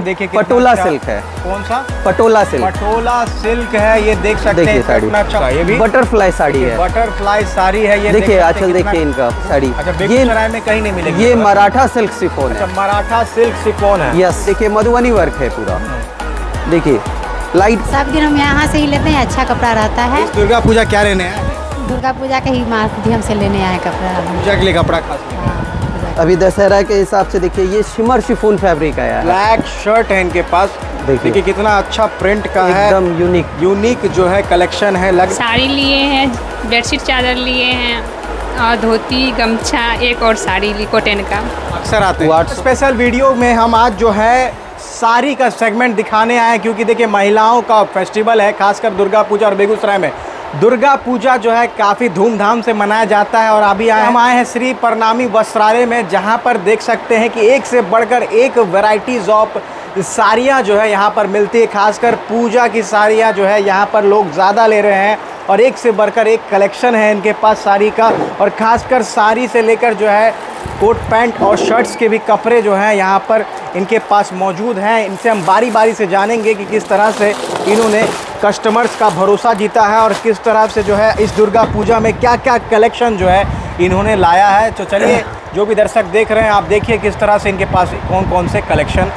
देखिए पटोला अच्छा- सिल्क है। कौन सा? पटोला सिल्क। पटोला सिल्क है ये देख सकते हैं साड़ी। अच्छा ये भी? बटरफ्लाई साड़ी है। बटरफ्लाई साड़ी है ये देखिए कितना- देखिए इनका साड़ी। अच्छा ये में कहीं नहीं मिलेगी। ये मराठा सिल्क सिफोन अच्छा है मराठा सिल्क सिफोन है। यस देखिए मधुबनी वर्क है पूरा। देखिए लाइट सब दिन हम यहाँ से ही लेते हैं अच्छा कपड़ा रहता है। दुर्गा पूजा क्या लेने हैं दुर्गा पूजा के ही माध्यम से लेने आए कपड़ा। पूजा के लिए कपड़ा खास अभी दशहरा के हिसाब से देखिए ये शिमर शिफोन फैब्रिक आया है। ब्लैक शर्ट है इनके पास। देखिए। देखिए कितना अच्छा प्रिंट का है। एकदम यूनिक यूनिक जो है कलेक्शन है लग साड़ी लिए हैं बेडशीट चादर लिए हैं और धोती गमछा एक और साड़ी ली कॉटन का। अक्सर आते हैं। स्पेशल वीडियो में हम आज जो है साड़ी का सेगमेंट दिखाने आए हैं क्योंकि देखिए महिलाओं का फेस्टिवल है खासकर दुर्गा पूजा और बेगूसराय में। दुर्गा पूजा जो है काफ़ी धूमधाम से मनाया जाता है और अभी आए हम आए हैं श्री प्रणामी वस्त्रालय में, जहाँ पर देख सकते हैं कि एक से बढ़कर एक वैरायटीज़ ऑफ़ साड़ियाँ जो है यहाँ पर मिलती है, खासकर पूजा की साड़ियाँ जो है यहाँ पर लोग ज़्यादा ले रहे हैं। और एक से बढ़कर एक कलेक्शन है इनके पास साड़ी का। और खासकर साड़ी से लेकर जो है कोट, पैंट और शर्ट्स के भी कपड़े जो हैं यहाँ पर इनके पास मौजूद हैं। इनसे हम बारी बारी से जानेंगे कि किस तरह से इन्होंने कस्टमर्स का भरोसा जीता है और किस तरह से जो है इस दुर्गा पूजा में क्या क्या कलेक्शन जो है इन्होंने लाया है। तो चलिए, जो भी दर्शक देख रहे हैं, आप देखिए किस तरह से इनके पास कौन कौन से कलेक्शन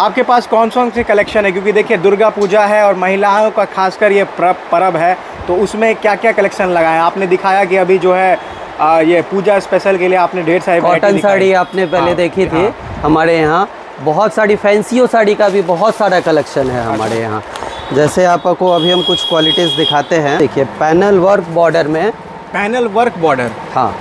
आपके पास कौन कौन सी कलेक्शन है? क्योंकि देखिए दुर्गा पूजा है और महिलाओं का खासकर ये पर्व है तो उसमें क्या क्या कलेक्शन लगाए आपने दिखाया कि अभी जो है आ, ये पूजा स्पेशल के लिए आपने ढेर सारी कॉटन साड़ी आपने पहले हाँ, देखी थी हाँ। हमारे यहाँ। बहुत सारी फैंसियों साड़ी का भी बहुत सारा कलेक्शन है अच्छा। हमारे यहाँ। जैसे आपको अभी हम कुछ क्वालिटीज़ दिखाते हैं। देखिए पैनल वर्क बॉर्डर में पैनल वर्क बॉर्डर हाँ।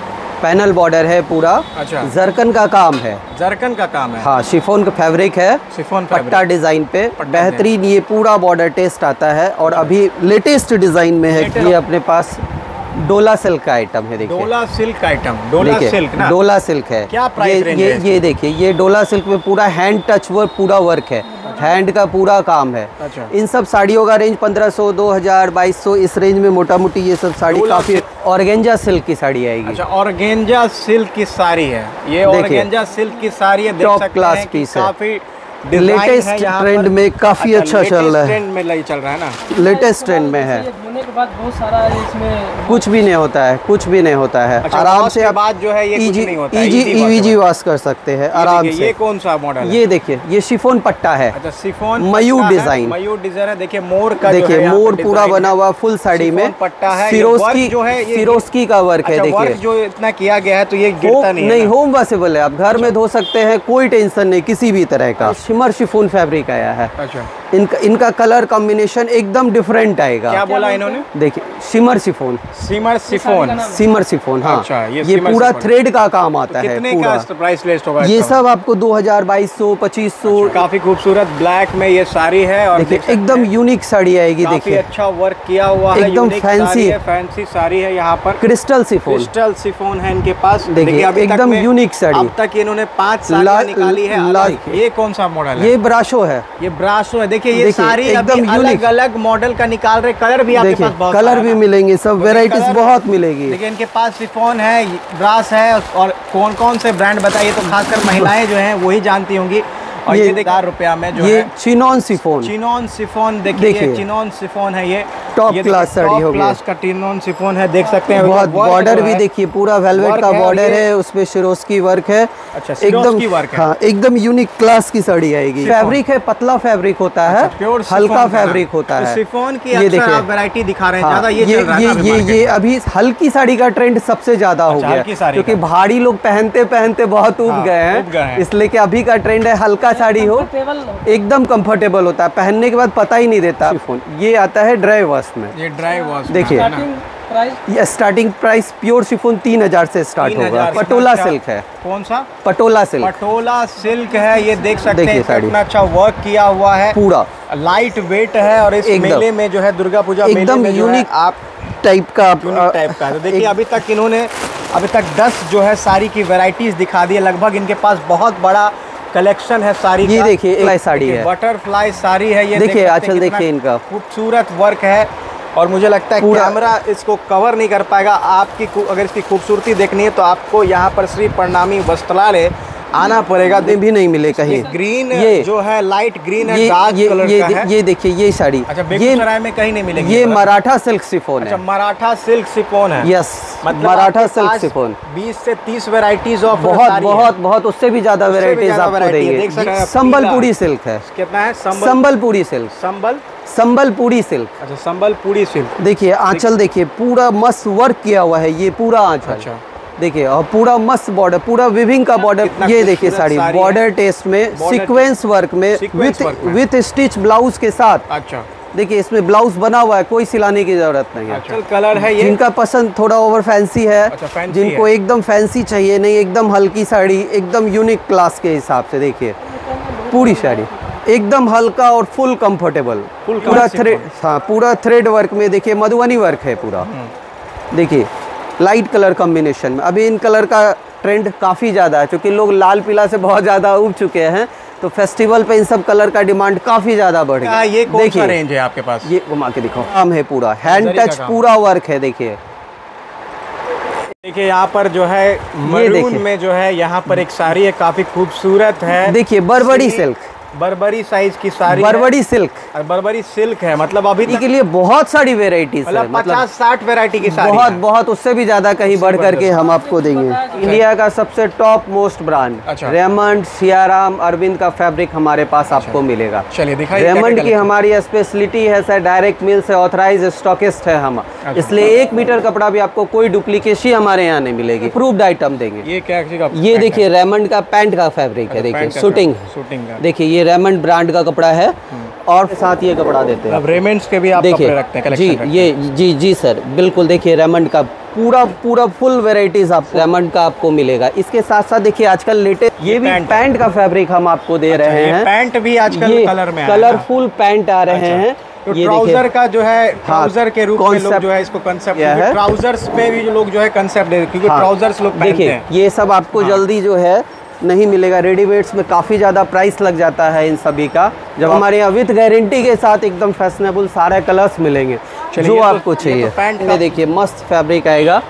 पैनल बॉर्डर है पूरा। अच्छा। जरकन का काम है। जरकन का काम है। हाँ शिफोन का फैब्रिक है। शिफॉन पट्टा डिज़ाइन पे। बेहतरीन ये पूरा बॉर्डर टेस्ट आता है और अभी लेटेस्ट डिज़ाइन में है ये अपने पास डोला सिल्क का आइटम है देखिए। डोला सिल्क का आइटम डोला सिल्क ना? डोला सिल्क है। क्या प्राइस ये ये ये देखिए ये डोला सिल्क में पूरा हैंड टच वर्क पूरा वर्क है। हैंड का पूरा काम है अच्छा। इन सब साड़ियों का रेंज 1500 2000 2200 इस रेंज में मोटा मोटी ये सब साड़ी काफ़ी ऑर्गेंजा सिल्क की साड़ी आएगी अच्छा ऑर्गेंजा सिल्क की साड़ी है ये। ऑर्गेंजा सिल्क की साड़ी है टॉप क्लास piece है। काफ़ी trend पर। में काफ़ी अच्छा चल रहा है। trend में चल रहा है ना? लेटेस्ट ट्रेंड में है। के बाद बहुत सारा इसमें कुछ भी नहीं होता है कुछ भी नहीं होता है। अच्छा, आराम से आप बाद जो है ये इजी नहीं होता इजी इजी वॉश कर सकते हैं आराम से। ये कौन सा मॉडल ये देखिए ये शिफोन पट्टा है। अच्छा सिफोन मयूर डिज़ाइन। मयूर डिज़ाइन है। देखिए मोर का जो है देखिए मोर पूरा बना हुआ फुल साड़ी में। पट्टा है वर्क जो है ये सिरोस्की का वर्क है अच्छा, वर्क देखिए। जो इतना किया गया है तो ये नहीं है? होम वॉशेबल है। आप घर में धो सकते हैं कोई टेंशन नहीं किसी भी तरह का। शिमर शिफोन फैब्रिक आया है। अच्छा। इनका इनका कलर कॉम्बिनेशन एकदम डिफरेंट आएगा। क्या बोला इन्होंने? देखिए shimmer chiffon shimmer chiffon shimmer chiffon हाँ। अच्छा, ये ये पूरा थ्रेड का काम आता तो है कितने पूरा। का प्राइस लिस्ट होगा ये? सब आपको 2000 2200 2500 काफ़ी खूबसूरत ब्लैक में ये साड़ी है और देखिए एकदम यूनिक साड़ी आएगी देखिए। अच्छा वर्क किया हुआ है एकदम फैंसी फैंसी साड़ी है यहाँ पर। क्रिस्टल सिफोन क्रिस्टल सिफोन है इनके पास। देखिए, एकदम यूनिक साड़ी। अब तक इन्होंने पाँच निकाली है। ये कौन सा मॉडल है? ये ब्राशो है। ये ब्राशो है। देखिए ये सारी एकदम अलग अलग मॉडल का निकाल रहे कलर भी आपके पास बहुत कलर भी मिलेंगे सब वेराइटी वेराइटीज बहुत मिलेगी। देखिए इनके पास सिफोन है ब्रास है और कौन कौन से ब्रांड बताइए तो खासकर महिलाएँ जो हैं वही जानती होंगी। और ये- हज़ार रुपया में जो ये है चिनॉन सिफोन। चिनोन सिफोन देखिए। चिनोन सिफोन है ये। Class देखिए, साड़ी हो गया। class का चिनोन सिफोन है देख सकते हैं। बहुत बॉर्डर भी देखिए पूरा वेलवेट का बॉर्डर है उसपे शिरोस्की वर्क है। अच्छा, work हाँ। एकदम यूनिक क्लास की साड़ी आएगी। फैब्रिक है पतला फैब्रिक होता है अच्छा, pure हल्का फैब्रिक होता तो है सिफोन की ये देखिए। आप वैरायटी दिखा रहे हैं हाँ, ज़्यादा ये ये ये अभी ये अभी हल्की साड़ी का ट्रेंड सबसे ज़्यादा हो अच्छा, गया क्योंकि भारी लोग पहनते पहनते बहुत उब हाँ, गए हैं हैं। इसलिए कि अभी का ट्रेंड है हल्का साड़ी हो एकदम कंफर्टेबल होता है। पहनने के बाद पता ही नहीं देता। ये आता है ड्राई वॉश में। ये ड्राई वॉश देखिए। स्टार्टिंग प्राइस ये स्टार्टिंग प्राइस प्योर शिफोन तीन हज़ार से स्टार्ट होगा। पटोला सिल्क है। कौन सा? पटोला सिल्क पटोला सिल्क है ये देख सकते हैं साड़ी। कितना अच्छा वर्क किया हुआ है। पूरा। लाइट वेट है और इस मेले में जो है दुर्गा पूजा एकदम यूनिक आप टाइप का यूनिक टाइप का। तो देखिए अभी तक इन्होंने अभी तक 10 जो है साड़ी की वैरायटीज दिखा दी है। लगभग इनके पास बहुत बड़ा कलेक्शन है साड़ी ये देखिए, एक साड़ी है। बटरफ्लाई साड़ी है ये देखिए, आंचल देखिए इनका। खूबसूरत वर्क है और मुझे लगता है कैमरा इसको कवर नहीं कर पाएगा आपकी अगर इसकी खूबसूरती देखनी है तो आपको यहाँ पर श्री प्रणामी वस्त्रालय आना पड़ेगा में भी नहीं मिले कहीं। ग्रीन ये जो है लाइट ग्रीन है ये डार्क ये कलर ये का है। ये देखिए ये साड़ी। अच्छा ये में कहीं नहीं मिलेगी ये मराठा सिल्क सिफोन अच्छा है। मराठा सिल्क सिफोन है। यस मतलब मराठा सिल्क सिफोन 20 से 30 वैरायटीज ऑफ़ बहुत बहुत बहुत उससे भी ज़्यादा वेराइटीज आपको देंगे। संबलपुरी सिल्क है। कितना है? संबलपुरी सिल्क संबल? संबलपुरी सिल्क अच्छा संबलपुरी सिल्क देखिए आंचल देखिए पूरा मस्त वर्क किया हुआ है ये पूरा आंचल। अच्छा। देखिए और पूरा मस्त बॉर्डर पूरा विविंग का बॉर्डर ये देखिए साड़ी बॉर्डर टेस्ट में सीक्वेंस वर्क में विथ विथ स्टिच ब्लाउज के साथ। अच्छा। देखिए इसमें ब्लाउज बना हुआ है कोई सिलाने की ज़रूरत नहीं है। अच्छा कलर है ये? जिनका पसंद थोड़ा ओवर फैंसी है अच्छा, fancy जिनको है। एकदम फैंसी चाहिए नहीं एकदम हल्की साड़ी एकदम यूनिक क्लास के हिसाब से देखिए। पूरी साड़ी। एकदम हल्का और फुल कंफर्टेबल पूरा थ्रेड हाँ पूरा थ्रेड वर्क में देखिए मधुबनी वर्क है पूरा। हम्म। देखिए लाइट कलर कॉम्बिनेशन में। अभी इन कलर का ट्रेंड काफ़ी ज़्यादा है क्योंकि लोग लाल पीला से बहुत ज़्यादा उब चुके हैं तो फेस्टिवल पे इन सब कलर का डिमांड काफ़ी ज़्यादा बढ़ गया। ये कौन सा रेंज है आपके पास? ये घुमा के दिखाओ। काम है पूरा। हैंड टच पूरा वर्क है देखिए। देखिए यहाँ पर जो है मरून में जो है यहाँ पर एक साड़ी है काफ़ी खूबसूरत है। देखिए बरबरी सी- सिल्क। बरबरी साइज़ की साड़ी। बरबड़ी सिल्क। और बरबरी सिल्क है मतलब अभी के लिए बहुत सारी वेराइटीज है मतलब पचास साठ वेरायटी की साड़ी बहुत बहुत उससे भी ज़्यादा कहीं बढ़ करके हम आपको देंगे। इंडिया का सबसे टॉप मोस्ट ब्रांड अच्छा। रेमंड सियाराम अरविंद का फैब्रिक हमारे पास आपको मिलेगा। चलिए दिखाइए रेमंड की हमारी स्पेशलिटी है सर डायरेक्ट मिल से ऑथराइज स्टॉकिस्ट है हम। अच्छा। इसलिए एक मीटर कपड़ा भी आपको कोई डुप्लीकेशी हमारे यहाँ नहीं मिलेगी। प्रूव्ड आइटम देंगे। ये क्या ये देखिए रेमंड का पैंट का फैब्रिक है देखिए का शूटिंग देखिए ये रेमंड ब्रांड का कपड़ा है और साथ ये कपड़ा देते हैं। अब रेमेंट्स के भी आप कपड़े देखिए रखते हैं जी कलेक्शन ये जी जी सर बिल्कुल देखिए रेमंड का पूरा पूरा फुल वेराइटीज आप रेमंड का आपको मिलेगा। इसके साथ साथ देखिए आजकल लेटेस्ट ये भी पैंट पैंट का फैब्रिक हम आपको दे अच्छा, रहे हैं। पैंट भी आजकल कलर में है? कलरफुल पैंट आ रहे अच्छा। हैं। तो ट्राउज़र का जो है ट्राउज़र के रूप में लोग जो है इसको कंसेप्ट है? ट्राउजर्स पे भी जो लोग जो है कंसेप्ट दे क्योंकि हाँ, ट्राउजर्स लोग देखिए हैं। ये सब आपको जल्दी जो है नहीं मिलेगा। रेडीमेड्स में काफ़ी ज़्यादा प्राइस लग जाता है इन सभी का। जब हमारे यहाँ विथ गारंटी के साथ एकदम फैशनेबल सारे कलर्स मिलेंगे। जो तो- आपको तो चाहिए। पैंट में देखिए मस्त फैब्रिक आएगा।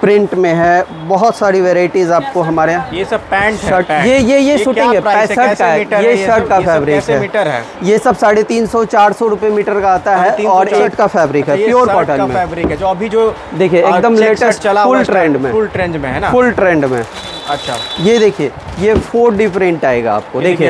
प्रिंट में है बहुत सारी वेराइटीज आपको हमारे यहाँ ये सब पैंट शर्ट पैंट। ये ये ये शूटिंग है पैंसठ का है। ये शर्ट का फैब्रिक है। मीटर है? ये सब साढ़े तीन सौ चार सौ रुपये मीटर का आता है और शर्ट का फैब्रिक है प्योर कॉटन का में। फैब्रिक है जो अभी जो देखिए, एकदम शर्ट चला है, trend में। फुल ट्रेंड में है ना? फुल ट्रेंड में। अच्छा। ये देखिए ये फोर डिफरेंट आएगा आपको देखिए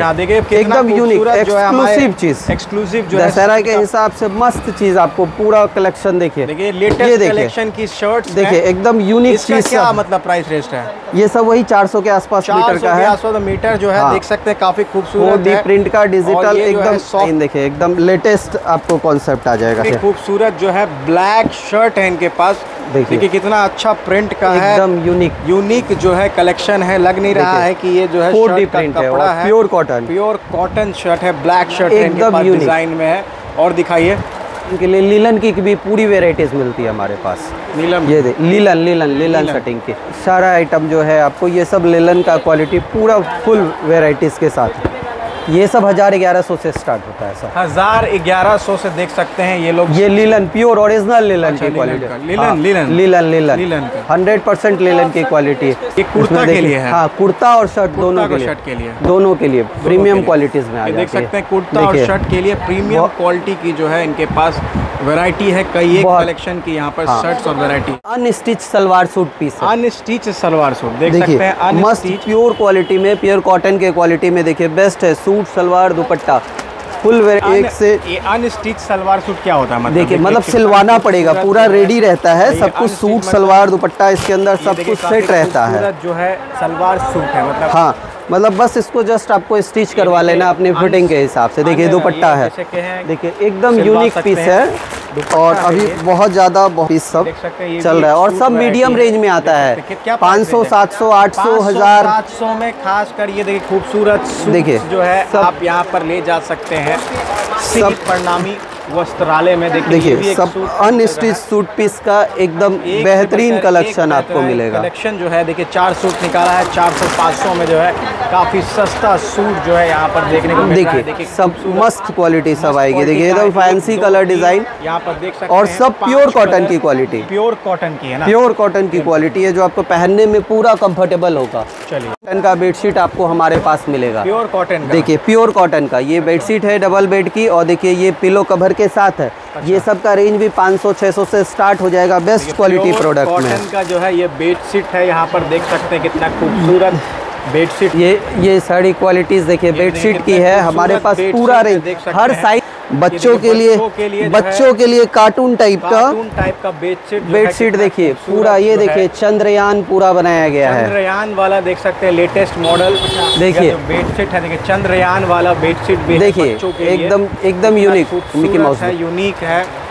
एकदम यूनिक है एक्सक्लूसिव चीज़। एक्सक्लूसिव जो दशहरा के हिसाब से मस्त चीज़ आपको पूरा कलेक्शन देखिए। देखिए लेटेस्ट कलेक्शन की शर्ट्स देखिए एकदम यूनिक चीज़ क्या। मतलब प्राइस रेस्ट है। ये सब वही 400 के आसपास मीटर का है। आसपास मीटर जो है हाँ। देख सकते हैं काफ़ी खूबसूरत है। प्रिंट का डिजिटल एकदम देखिए एकदम लेटेस्ट आपको कॉन्सेप्ट आ जाएगा खूबसूरत जो है ब्लैक शर्ट है इनके पास। देखिए। कितना अच्छा प्रिंट का है। एकदम यूनिक यूनिक जो है कलेक्शन है। लग नहीं रहा है कि ये जो है शर्ट का प्रिंट कपड़ा है। Pure cotton pure cotton shirt है ब्लैक शर्ट एकदम डिज़ाइन में है। और दिखाइए। इनके लिए लीलन की भी पूरी वेराइटीज मिलती है हमारे पास। नीलम ये दे लीलन लीलन लीलन कटिंग की। सारा आइटम जो है आपको ये सब लीलन का क्वालिटी पूरा फुल वेराइटीज़ के साथ। ये सब हज़ार ग्यारह सौ से स्टार्ट होता है सर। हज़ार ग्यारह सौ से देख सकते हैं ये लोग। ये लीलन प्योर ओरिजिनल लीलन अच्छा, की quality linen, linen. Linen linen. Linen hundred percent linen की क्वालिटी है। ये कुर्ता के लिए है। हाँ कुर्ता और शर्ट दोनों के लिए। शर्ट के लिए। दोनों के लिए प्रीमियम क्वालिटी क्वालिटीज़ में आ देख सकते हैं कुर्ता और शर्ट के लिए प्रीमियम क्वालिटी की जो है इनके पास वैरायटी है कई एक कलेक्शन की यहाँ पर हाँ। शर्ट्स और variety unstitch salwar suit piece unstitch salwar suit देख सकते हैं मस्त अनस्टिच प्योर क्वालिटी में प्योर कॉटन के क्वालिटी में देखिए बेस्ट है सूट सलवार दुपट्टा। फुल वेर एक से ये अनस्टिच सलवार सूट क्या होता है मतलब देखिए मतलब सिलवाना पड़ेगा पूरा रेडी रहता है सब कुछ सूट मतलब- सलवार दुपट्टा इसके अंदर सब कुछ सेट रहता है। जो है सलवार सूट है मतलब हाँ मतलब बस इसको जस्ट आपको स्टिच करवा लेना अपने फिटिंग के हिसाब से। देखिए दुपट्टा है। देखिए एकदम यूनिक पीस हैं। और अभी बहुत ज़्यादा पीस सब चल रहा है। और सब मीडियम रेंज में आता है। 500 price है? 700 800 500, हज़ार। 700 में खास कर ये देखिए खूबसूरत देखिये देखिए, जो है सब- आप यहाँ पर ले जा सकते हैं। सब- प्रणामी वस्त्रालय में देखिए सब सूट अनस्टिच सूट पीस का एकदम एक बेहतरीन कलेक्शन आपको मिलेगा। कलेक्शन जो है देखिए चार सूट निकाला है चार सौ पाँच सौ में जो है काफ़ी सस्ता सूट जो है यहाँ पर देखने को देखिए सब मस्त क्वालिटी सब आएगी। देखिए एकदम फैंसी कलर डिज़ाइन यहाँ पर देख सकते और सब प्योर कॉटन की क्वालिटी प्योर कॉटन की है ना? प्योर कॉटन की क्वालिटी है जो आपको पहनने में पूरा कंफर्टेबल होगा। चलिए। कॉटन का बेडशीट आपको हमारे पास मिलेगा। प्योर कॉटन देखिए प्योर कॉटन का। ये बेडशीट है डबल बेड की और देखिए ये पिलो कवर के साथ। है अच्छा। ये सब का रेंज भी 500-600 से स्टार्ट हो जाएगा बेस्ट क्वालिटी प्रोडक्ट में। का जो है ये बेडशीट है यहाँ पर देख सकते हैं कितना खूबसूरत बेडशीट ये ये सारी क्वालिटीज देखिए बेडशीट की है हमारे पास पूरा रेंज हर साइज़ बच्चों के लिए बच्चों के लिए कार्टून टाइप का टाइप का बेडशीट बेडशीट देखिए पूरा ये देखिए चंद्रयान पूरा बनाया गया है। चंद्रयान वाला देख सकते हैं लेटेस्ट मॉडल देखिए। बेडशीट है देखिए चंद्रयान वाला बेडशीट देखिए। एकदम- एकदम यूनिक, मिकी माउस है यूनिक है।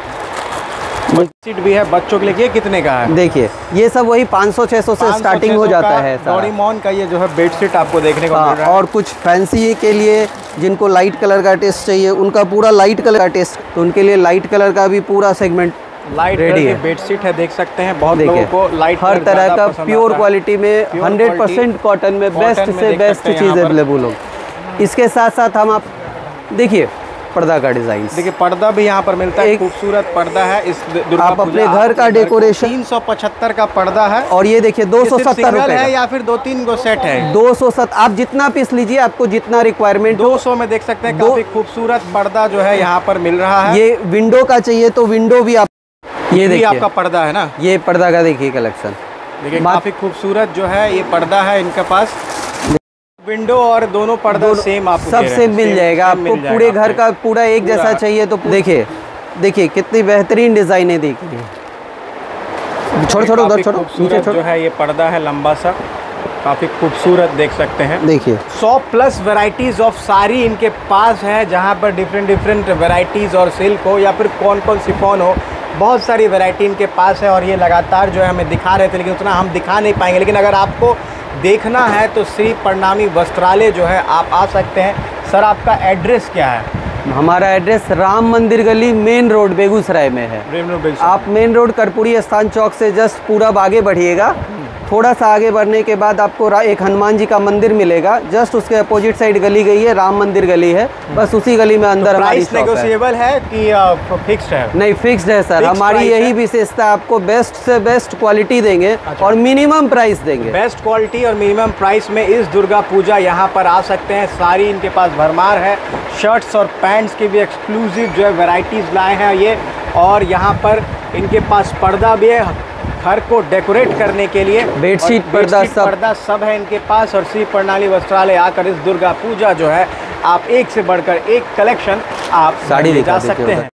बेडशीट भी है बच्चों के लिए। ये कितने का है? देखिए ये सब वही 500-600 से स्टार्टिंग हो जाता है। डोरीमोन का ये जो है बेडशीट आपको देखने को मिल हाँ रहा है। और कुछ फैंसी के लिए जिनको लाइट कलर का टेस्ट चाहिए उनका पूरा लाइट कलर का टेस्ट तो उनके लिए लाइट कलर का भी पूरा सेगमेंट लाइट की है। बेडशीट है देख सकते हैं। बहुत लोगों को लाइट हर तरह का प्योर क्वालिटी में हंड्रेड 100% कॉटन में बेस्ट से बेस्ट चीज़ अवेलेबल हो। इसके साथ साथ हम आप देखिए पर्दा का डिज़ाइन। देखिए पर्दा भी यहाँ पर मिलता है खूबसूरत पर्दा है इस आप अपने घर का डेकोरेशन- तीन सौ पचहत्तर का पर्दा है। और ये देखिए दो सौ सत्तर है या फिर दो तीन गो सेट है? दो सौ सत आप जितना पीस लीजिए आपको जितना रिक्वायरमेंट दो 200 में देख सकते हैं दो- काफ़ी खूबसूरत पर्दा जो है यहाँ पर मिल रहा है। ये विंडो का चाहिए तो विंडो भी आप ये ये देखिए। आपका पर्दा है ना? ये पर्दा का देखिए कलेक्शन देखिए काफ़ी खूबसूरत जो है ये पर्दा है इनके पास। विंडो और दोनों पर्दा सेम आपको सब दे रहे से हैं, मिल जाएगा आपको पूरे घर का पूरा एक। जैसा चाहिए तो देखिए देखिए कितनी बेहतरीन डिजाइनें देखिए। छोड़ो छोड़ो उधर काफ़ी छोड़ो नीचे छोड़ो। जो है ये पर्दा है लंबा सा काफ़ी खूबसूरत देख सकते हैं। देखिए। 100 प्लस वैरायटीज ऑफ़ साड़ी इनके पास है जहाँ पर डिफरेंट डिफरेंट वैरायटीज और सिल्क हो या फिर कौन कौन सिफोन हो बहुत सारी वैरायटी इनके पास है और ये लगातार जो है हमें दिखा रहे थे लेकिन उतना हम दिखा नहीं पाएँगे। लेकिन अगर आपको देखना है तो श्री प्रणामी वस्त्रालय जो है आप आ सकते हैं। सर आपका एड्रेस क्या है? हमारा एड्रेस राम मंदिर गली मेन रोड बेगूसराय में है। आप मेन रोड कर्पूरी स्थान चौक से जस्ट पूरा आगे बढ़िएगा। थोड़ा सा आगे बढ़ने के बाद आपको एक हनुमान जी का मंदिर मिलेगा। जस्ट उसके अपोजिट साइड गली गई है राम मंदिर गली है। बस उसी गली में अंदर हमारी प्राइस शॉप है। नेगोशिएबल है कि फिक्स्ड है? नहीं फिक्स्ड है सर हमारी यही विशेषता आपको बेस्ट से बेस्ट क्वालिटी देंगे अच्छा। और मिनिमम प्राइस देंगे। बेस्ट क्वालिटी और मिनिमम प्राइस में इस दुर्गा पूजा यहाँ पर आ सकते हैं। सारी इनके पास भरमार है। शर्ट्स और पैंट्स की भी एक्सक्लूसिव जो है वैरायटीज़ लाए हैं ये। और यहाँ पर इनके पास पर्दा भी है। घर को डेकोरेट करने के लिए। बेडशीट, पर्दा सब। पर्दा सब है इनके पास और श्री प्रणाली वस्त्रालय आकर इस दुर्गा पूजा जो है आप एक से बढ़कर एक कलेक्शन आप साड़ी ले जा सकते हैं।